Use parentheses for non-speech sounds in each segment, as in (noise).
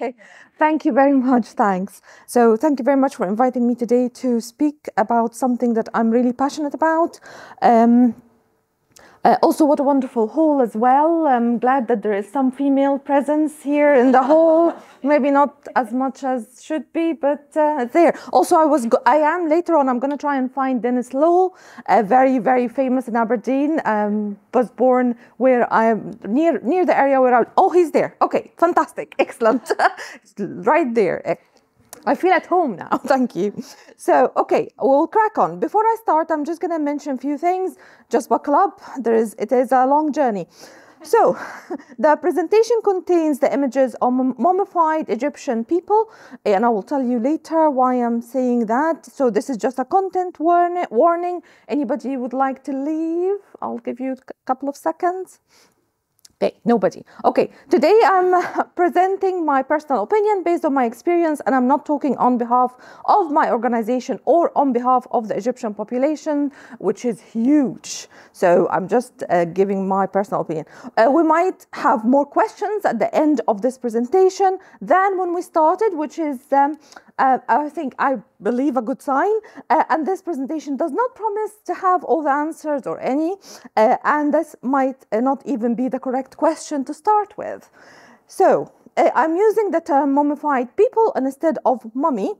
Okay, thank you very (laughs) much. Thanks. So, thank you very much for inviting me today to speak about something that I'm really passionate about. Um, uh, also, what a wonderful hall as well. I'm glad that there is some female presence here in the hall. (laughs) Maybe not as much as should be, but uh, there. Also, I was, I am later on. I'm going to try and find Dennis Law, uh, very, very famous in Aberdeen. Um, was born where I'm near near the area where I. Oh, he's there. Okay, fantastic, excellent, (laughs) right there. I feel at home now. Oh, thank you. So, okay, we'll crack on. Before I start, I'm just going to mention a few things. Just buckle up. There is, it is a long journey. So, (laughs) the presentation contains the images of mummified Egyptian people, and I will tell you later why I'm saying that. So, this is just a content warning. Anybody would like to leave? I'll give you a couple of seconds. Okay, nobody. Okay, today I'm (laughs) presenting my personal opinion based on my experience, and I'm not talking on behalf of my organization or on behalf of the Egyptian population, which is huge. So I'm just uh, giving my personal opinion. Uh, we might have more questions at the end of this presentation than when we started, which is um, uh, I think, I believe, a good sign. Uh, and this presentation does not promise to have all the answers or any, uh, and this might uh, not even be the correct question to start with. So uh, I'm using the term mummified people instead of mummy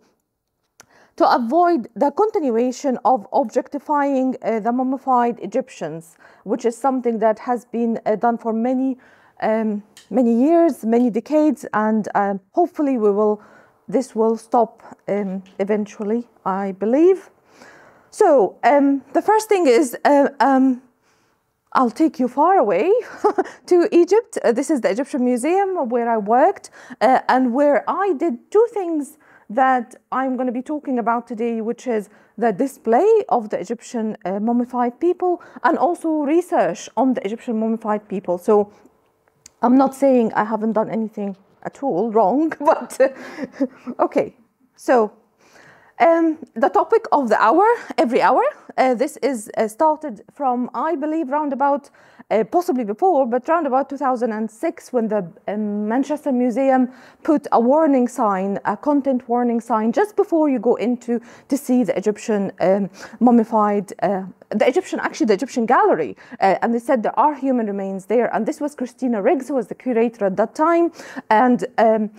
to avoid the continuation of objectifying uh, the mummified Egyptians, which is something that has been done for many, um, many years, many decades, and hopefully we will this will stop um, eventually, I believe. So um, the first thing is uh, um, I'll take you far away (laughs) to Egypt. Uh, this is the Egyptian Museum where I worked uh, and where I did two things that I'm going to be talking about today, which is the display of the Egyptian uh, mummified people and also research on the Egyptian mummified people. So I'm not saying I haven't done anything at all wrong, (laughs) but okay. So um, the topic of the hour, every hour, uh, this is uh, started from, I believe, round about, uh, possibly before, but round about 2006 when the um, Manchester Museum put a warning sign, a content warning sign, just before you go into to see the Egyptian um, mummified, uh, the Egyptian, actually the Egyptian gallery. Uh, and they said there are human remains there. And this was Christina Riggs, who was the curator at that time. And um,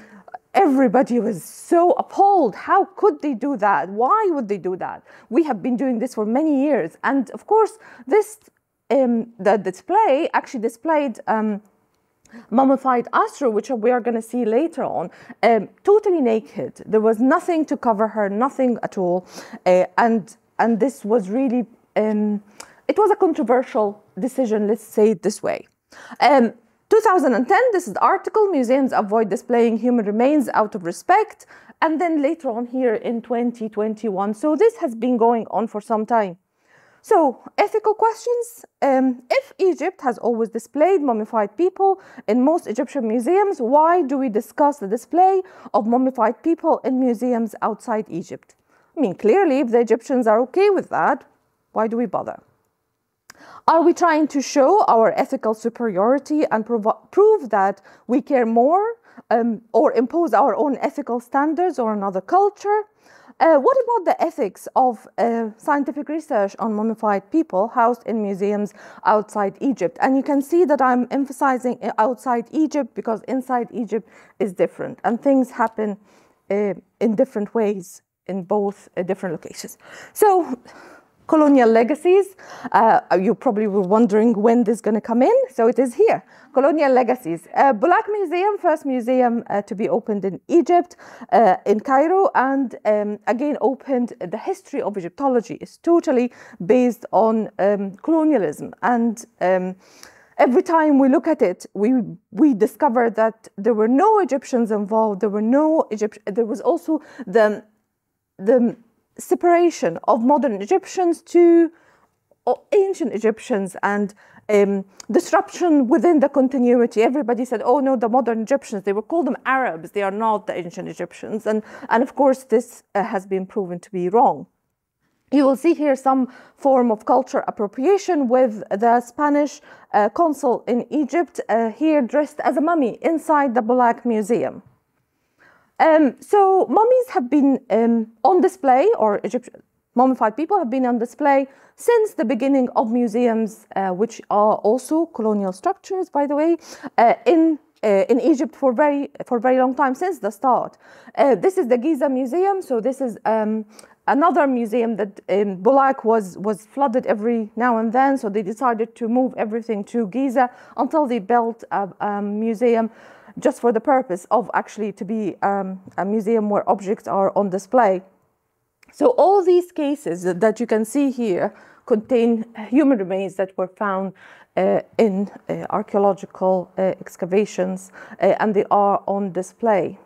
everybody was so appalled. How could they do that? Why would they do that? We have been doing this for many years. And of course, this um, the display actually displayed um, mummified Asru, which we are going to see later on, um, totally naked. There was nothing to cover her, nothing at all. Uh, and, and this was really, um, it was a controversial decision, let's say it this way. Um, 2010, this is the article, museums avoid displaying human remains out of respect. And then later on here in 2021. So this has been going on for some time. So, ethical questions. Um, if Egypt has always displayed mummified people in most Egyptian museums, why do we discuss the display of mummified people in museums outside Egypt? I mean, clearly, if the Egyptians are okay with that, why do we bother? Are we trying to show our ethical superiority and prove that we care more um, or impose our own ethical standards or another culture? Uh, what about the ethics of uh, scientific research on mummified people housed in museums outside Egypt? And you can see that I'm emphasizing uh, outside Egypt because inside Egypt is different and things happen uh, in different ways in both uh, different locations. So colonial legacies. Uh, you probably were wondering when this is going to come in. So it is here, colonial legacies. Uh, Museum, first museum uh, to be opened in Egypt, uh, in Cairo, and um, again opened the history of Egyptology is totally based on um, colonialism. And um, every time we look at it, we, we discover that there were no Egyptians involved. There were no Egypt. There was also the, the separation of modern Egyptians to ancient Egyptians and um, disruption within the continuity. Everybody said, oh no, the modern Egyptians, they were called them Arabs, they are not the ancient Egyptians. And, and of course, this uh, has been proven to be wrong. You will see here some form of culture appropriation with the Spanish uh, consul in Egypt uh, here dressed as a mummy inside the Bulaq Museum. Um, so mummies have been um, on display, or Egyptian mummified people have been on display since the beginning of museums, uh, which are also colonial structures, by the way, uh, in uh, in Egypt for very for very long time since the start. Uh, this is the Giza Museum. So this is um, another museum that um, Bulak was was flooded every now and then. So they decided to move everything to Giza until they built a, a museum just for the purpose of actually to be um, a museum where objects are on display. So all these cases that you can see here contain human remains that were found uh, in uh, archaeological uh, excavations uh, and they are on display.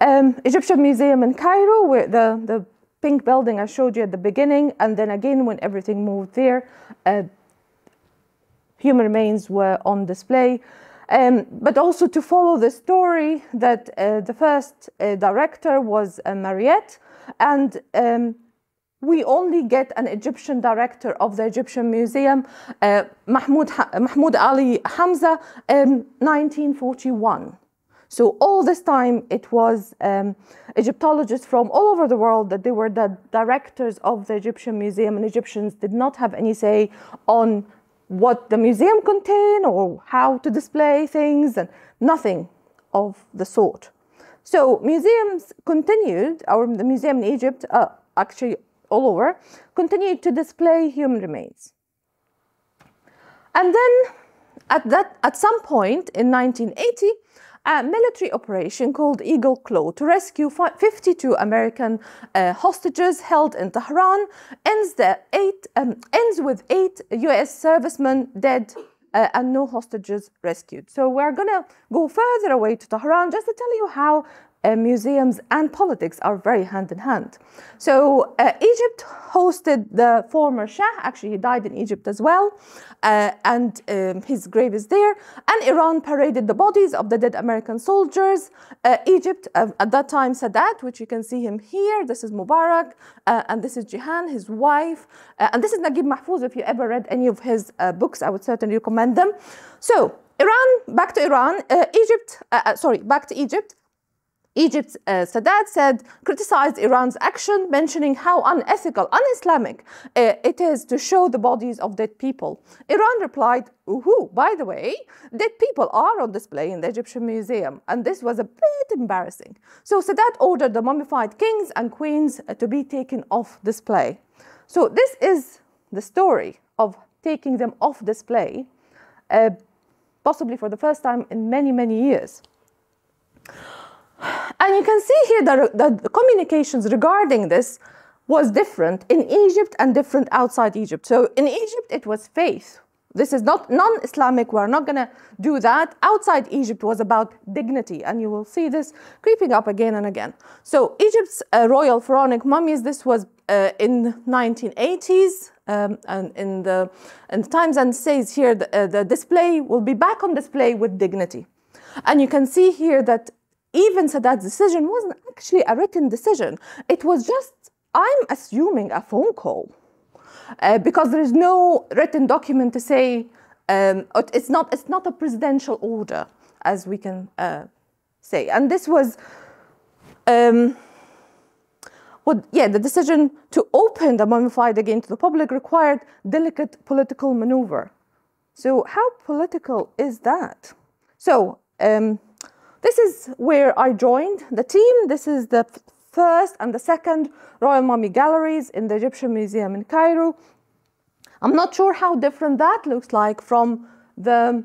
Um, Egyptian Museum in Cairo, where the, the pink building I showed you at the beginning, and then again when everything moved there, uh, human remains were on display. Um, but also to follow the story that uh, the first uh, director was uh, Mariette, and um, we only get an Egyptian director of the Egyptian Museum, uh, Mahmoud, ha Mahmoud Ali Hamza, in 1941. So all this time it was um, Egyptologists from all over the world that they were the directors of the Egyptian Museum and Egyptians did not have any say on what the museum contained or how to display things and nothing of the sort. So museums continued, or the museum in Egypt, uh, actually all over, continued to display human remains. And then at, that, at some point in 1980, a military operation called Eagle Claw to rescue 52 American uh, hostages held in Tehran ends, eight, um, ends with eight US servicemen dead uh, and no hostages rescued. So we're going to go further away to Tehran just to tell you how uh, museums and politics are very hand in hand. So uh, Egypt hosted the former Shah, actually he died in Egypt as well, uh, and um, his grave is there. And Iran paraded the bodies of the dead American soldiers. Uh, Egypt, uh, at that time, Sadat, which you can see him here, this is Mubarak, uh, and this is Jihan, his wife, and this is Naguib Mahfouz. If you ever read any of his books, I would certainly recommend them. So Iran, back to Iran, Egypt, sorry, back to Egypt. Egypt's uh, Sadat said, criticized Iran's action, mentioning how unethical, un-Islamic uh, it is to show the bodies of dead people. Iran replied, ooh, by the way, dead people are on display in the Egyptian Museum, and this was a bit embarrassing. So Sadat ordered the mummified kings and queens uh, to be taken off display. So this is the story of taking them off display, uh, possibly for the first time in many, many years. And you can see here that the communications regarding this was different in Egypt and different outside Egypt. So in Egypt, it was faith. This is not non-Islamic. We're not going to do that. Outside Egypt was about dignity, and you will see this creeping up again and again. So Egypt's uh, royal pharaonic mummies. This was uh, in 1980s, um, and in the, in the Times and says here the, uh, the display will be back on display with dignity. And you can see here that even Sadat's decision wasn't actually a written decision. It was just, I'm assuming, a phone call. Uh, because there is no written document to say um, it's not it's not a presidential order as we can uh, say and this was um, what yeah the decision to open the mummified again to the public required delicate political maneuver so how political is that so um, this is where I joined the team. This is the first and the second Royal Mummy Galleries in the Egyptian Museum in Cairo. I'm not sure how different that looks like from the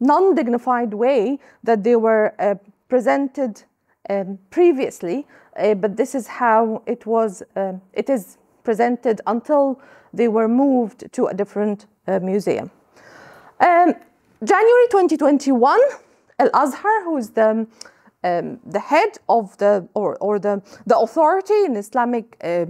non-dignified way that they were uh, presented um, previously, uh, but this is how it was, uh, it is presented until they were moved to a different uh, museum. Um, January 2021, Al Azhar, who is the um, the head of the or or the the authority in Islamic uh,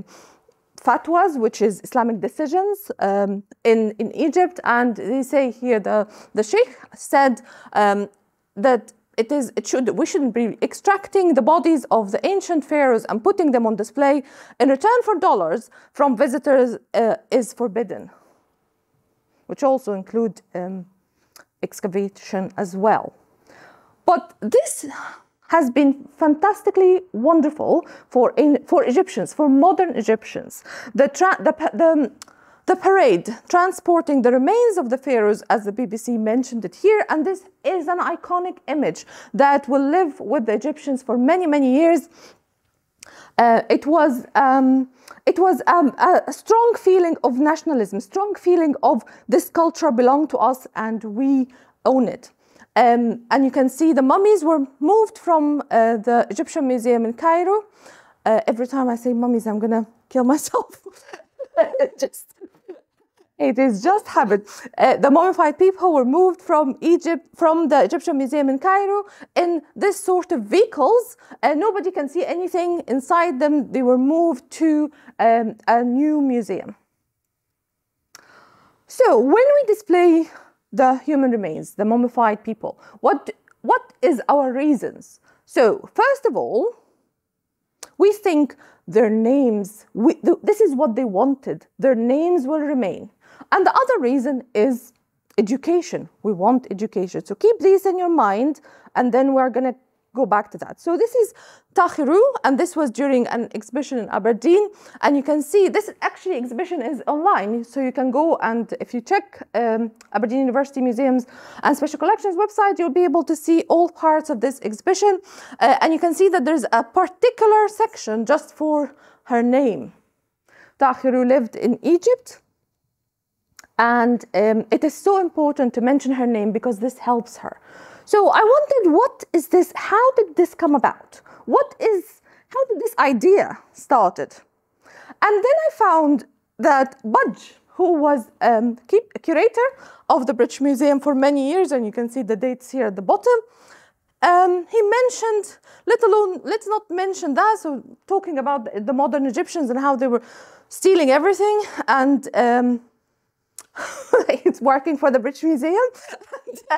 fatwas, which is Islamic decisions um, in in Egypt, and they say here the the sheikh said um, that it is it should we shouldn't be extracting the bodies of the ancient pharaohs and putting them on display in return for dollars from visitors uh, is forbidden, which also include um, excavation as well. But this has been fantastically wonderful for, in, for Egyptians, for modern Egyptians. The, the, the, the parade transporting the remains of the pharaohs, as the BBC mentioned it here, and this is an iconic image that will live with the Egyptians for many, many years. Uh, it was um, it was um, a strong feeling of nationalism, strong feeling of this culture belong to us and we own it. Um, and you can see the mummies were moved from uh, the Egyptian Museum in Cairo. Uh, every time I say mummies, I'm gonna kill (laughs) myself. (laughs) just, it is just habit. Uh, the mummified people were moved from Egypt, from the Egyptian Museum in Cairo, in this sort of vehicles, and nobody can see anything inside them. They were moved to um, a new museum. So when we display the human remains, the mummified people. What, what is our reasons? So first of all, we think their names, we, th this is what they wanted, their names will remain. And the other reason is education. We want education. So keep these in your mind, and then we're going to go back to that. So this is Tahiru, and this was during an exhibition in Aberdeen. And you can see this actually exhibition is online. So you can go and if you check um, Aberdeen University Museums and Special Collections website, you'll be able to see all parts of this exhibition. Uh, and you can see that there's a particular section just for her name. Tahiru lived in Egypt. And um, it is so important to mention her name because this helps her. So I wondered, what is this? How did this come about? What is, how did this idea started? And then I found that Budge, who was um, curator of the British Museum for many years, and you can see the dates here at the bottom, um, he mentioned, let alone, let's not mention that, so talking about the modern Egyptians and how they were stealing everything, and um, (laughs) it's working for the British Museum. (laughs) uh,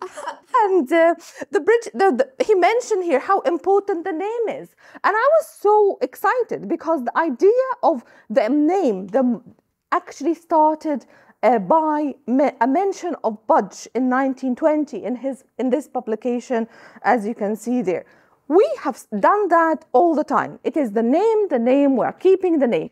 (laughs) the bridge, the, the, he mentioned here how important the name is. And I was so excited because the idea of the name the, actually started uh, by me, a mention of Budge in 1920 in, his, in this publication, as you can see there. We have done that all the time. It is the name, the name, we're keeping the name.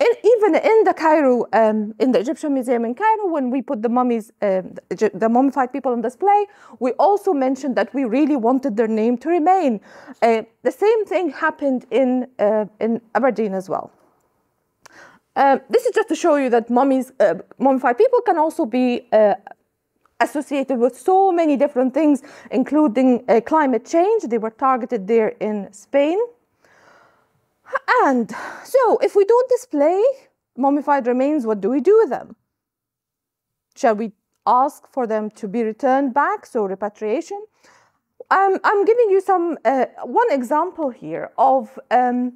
In, even in the Cairo, um, in the Egyptian Museum in Cairo, when we put the mummies, uh, the, the, mummified people on display, we also mentioned that we really wanted their name to remain. Uh, the same thing happened in, uh, in Aberdeen as well. Uh, this is just to show you that mummies, uh, mummified people can also be uh, associated with so many different things, including climate change. They were targeted there in Spain. And so if we don't display mummified remains, what do we do with them? Shall we ask for them to be returned back, so repatriation? Um, I'm giving you some uh, one example here of um,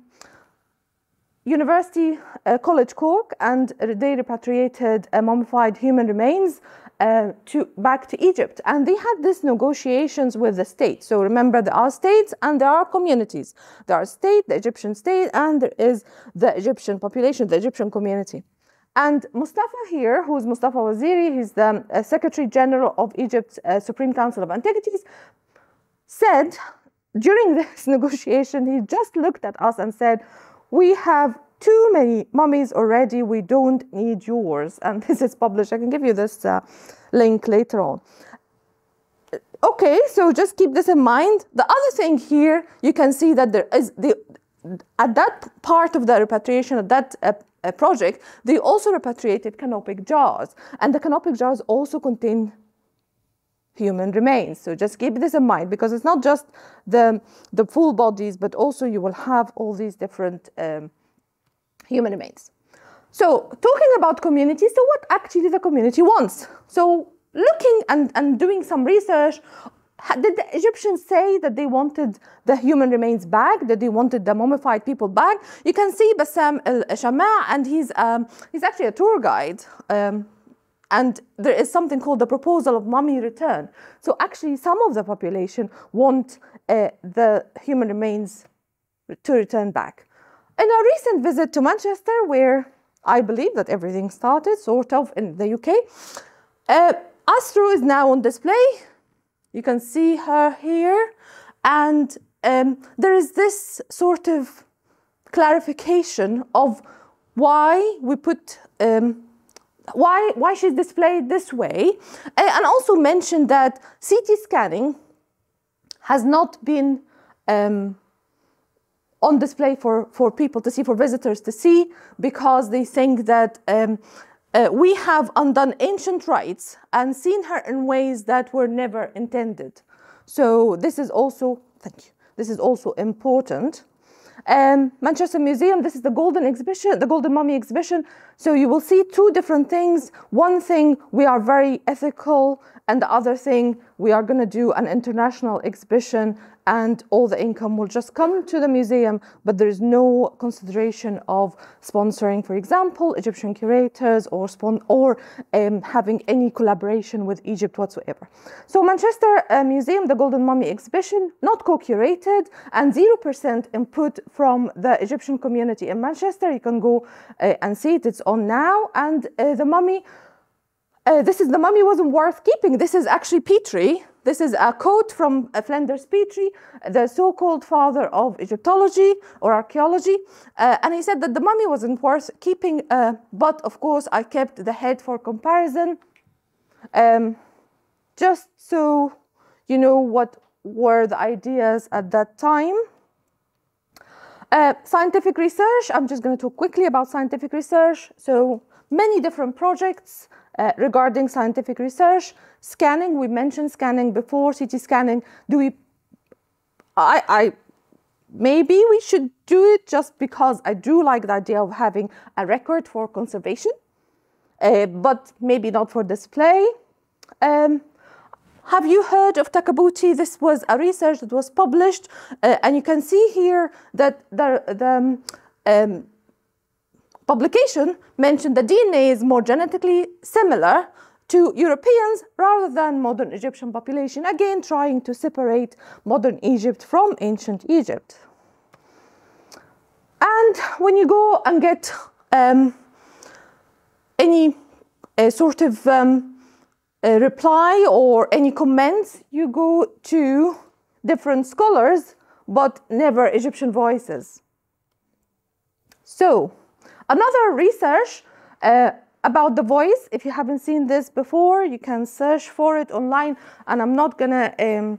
University uh, College Cork, and they repatriated uh, mummified human remains uh, to back to Egypt. And they had these negotiations with the state. So remember, there are states and there are communities. There are state, the Egyptian state, and there is the Egyptian population, the Egyptian community. And Mustafa here, who's Mustafa Waziri, he's the uh, Secretary General of Egypt's uh, Supreme Council of Antiquities, said during (laughs) this negotiation, he just looked at us and said, we have too many mummies already. We don't need yours. And (laughs) this is published. I can give you this uh, link later on. Okay, so just keep this in mind. The other thing here, you can see that there is the at that part of the repatriation of that uh, uh, project, they also repatriated canopic jars, and the canopic jars also contain human remains. So just keep this in mind because it's not just the the full bodies, but also you will have all these different. Um, human remains. So talking about community, so what actually the community wants? So looking and, and doing some research, did the Egyptians say that they wanted the human remains back? That they wanted the mummified people back? You can see Bassam al-Shama, and he's, um, he's actually a tour guide. Um, and there is something called the proposal of mummy return. So actually some of the population want uh, the human remains to return back. In a recent visit to Manchester, where I believe that everything started, sort of, in the UK, uh, Asru is now on display. You can see her here. And um, there is this sort of clarification of why we put um, why why she's displayed this way, and also mentioned that CT scanning has not been um, on display for, for people to see, for visitors to see, because they think that um, uh, we have undone ancient rites and seen her in ways that were never intended. So this is also, thank you, this is also important. Um, Manchester Museum, this is the Golden Exhibition, the Golden Mummy Exhibition. So you will see two different things. One thing, we are very ethical, and the other thing, we are going to do an international exhibition and all the income will just come to the museum, but there is no consideration of sponsoring, for example, Egyptian curators or, or um, having any collaboration with Egypt whatsoever. So Manchester uh, Museum, the Golden Mummy exhibition, not co-curated and 0% input from the Egyptian community in Manchester. You can go uh, and see it, it's on now. And uh, the mummy, uh, this is the mummy wasn't worth keeping. This is actually Petrie this is a quote from Flinders Petrie, the so-called father of Egyptology or archaeology. Uh, and he said that the mummy wasn't worth keeping, uh, but of course I kept the head for comparison. Um, just so you know what were the ideas at that time. Uh, scientific research, I'm just going to talk quickly about scientific research. So many different projects uh, regarding scientific research. Scanning, we mentioned scanning before, CT scanning. Do we, I, I, maybe we should do it just because I do like the idea of having a record for conservation, uh, but maybe not for display. Um, have you heard of Takabuti? This was a research that was published, uh, and you can see here that the, the um publication mentioned that DNA is more genetically similar to Europeans rather than modern Egyptian population, again trying to separate modern Egypt from ancient Egypt. And when you go and get um, any uh, sort of um, reply or any comments, you go to different scholars, but never Egyptian voices. So, Another research uh, about the voice, if you haven't seen this before, you can search for it online. And I'm not gonna um,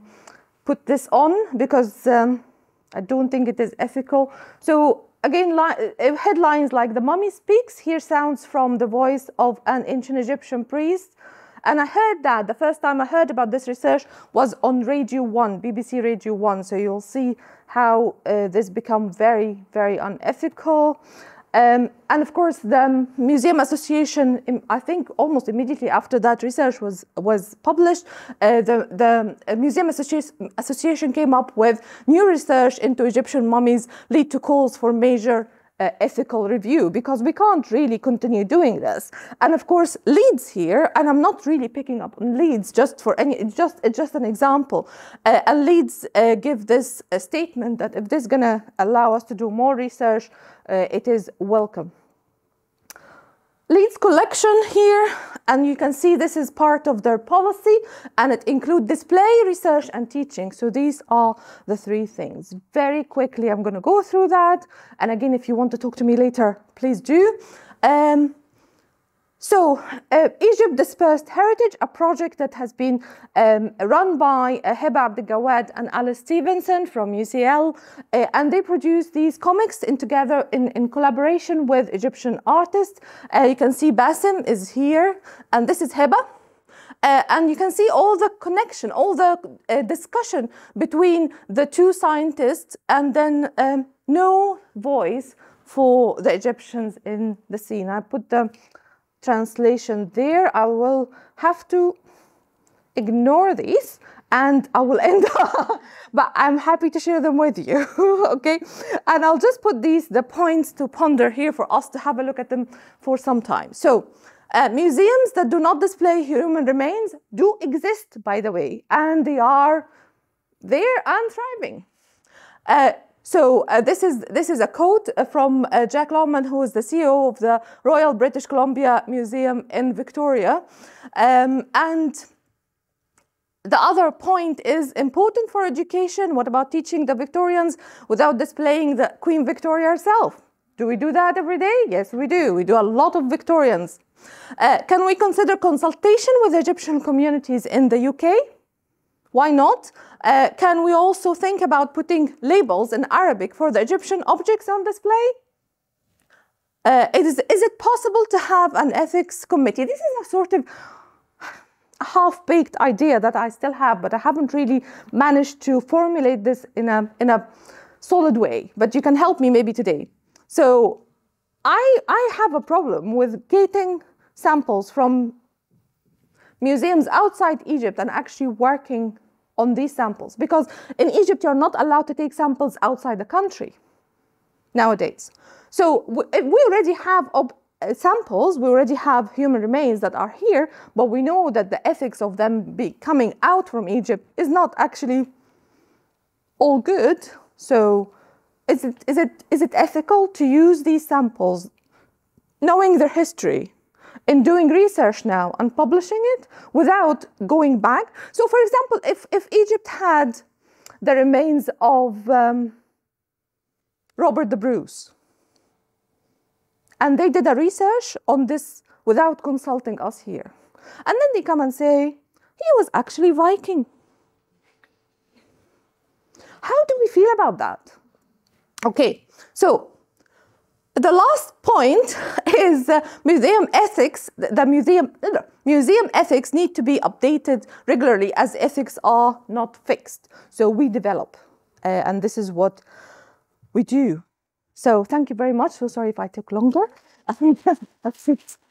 put this on because um, I don't think it is ethical. So again, uh, headlines like the mummy speaks, here sounds from the voice of an ancient Egyptian priest. And I heard that, the first time I heard about this research was on Radio 1, BBC Radio 1. So you'll see how uh, this become very, very unethical. Um, and of course, the Museum Association, I think almost immediately after that research was, was published, uh, the, the Museum Associ Association came up with new research into Egyptian mummies lead to calls for major uh, ethical review because we can't really continue doing this. And of course, Leeds here, and I'm not really picking up on Leeds just for any, it's just, just an example. Uh, and Leeds uh, give this uh, statement that if this is going to allow us to do more research, uh, it is welcome. Leeds collection here, and you can see this is part of their policy, and it includes display, research, and teaching. So these are the three things. Very quickly, I'm going to go through that. And again, if you want to talk to me later, please do. Um, so, uh, Egypt Dispersed Heritage, a project that has been um, run by uh, Heba Abdelgawad and Alice Stevenson from UCL, uh, and they produce these comics in together in, in collaboration with Egyptian artists. Uh, you can see Basim is here, and this is Heba. Uh, and you can see all the connection, all the uh, discussion between the two scientists, and then um, no voice for the Egyptians in the scene. I put the translation there. I will have to ignore these and I will end up, (laughs) but I'm happy to share them with you, (laughs) okay? And I'll just put these, the points to ponder here for us to have a look at them for some time. So, uh, museums that do not display human remains do exist, by the way, and they are there and thriving. Uh, so uh, this is this is a quote uh, from uh, Jack Lohman, who is the CEO of the Royal British Columbia Museum in Victoria, um, and the other point is important for education. What about teaching the Victorians without displaying the Queen Victoria herself? Do we do that every day? Yes, we do. We do a lot of Victorians. Uh, can we consider consultation with Egyptian communities in the UK? Why not? Uh, can we also think about putting labels in Arabic for the Egyptian objects on display? Uh, is, is it possible to have an ethics committee? This is a sort of half-baked idea that I still have, but I haven't really managed to formulate this in a, in a solid way. But you can help me maybe today. So I, I have a problem with getting samples from museums outside Egypt and actually working on these samples. Because in Egypt, you're not allowed to take samples outside the country nowadays. So we already have uh, samples, we already have human remains that are here, but we know that the ethics of them be coming out from Egypt is not actually all good. So is it, is it, is it ethical to use these samples, knowing their history, in doing research now and publishing it without going back? So, for example, if, if Egypt had the remains of um, Robert the Bruce, and they did a research on this without consulting us here. And then they come and say, he was actually Viking. How do we feel about that? Okay, so the last point (laughs) is uh, museum ethics. The museum museum ethics need to be updated regularly as ethics are not fixed. So we develop, uh, and this is what we do. So thank you very much. So sorry if I took longer. (laughs)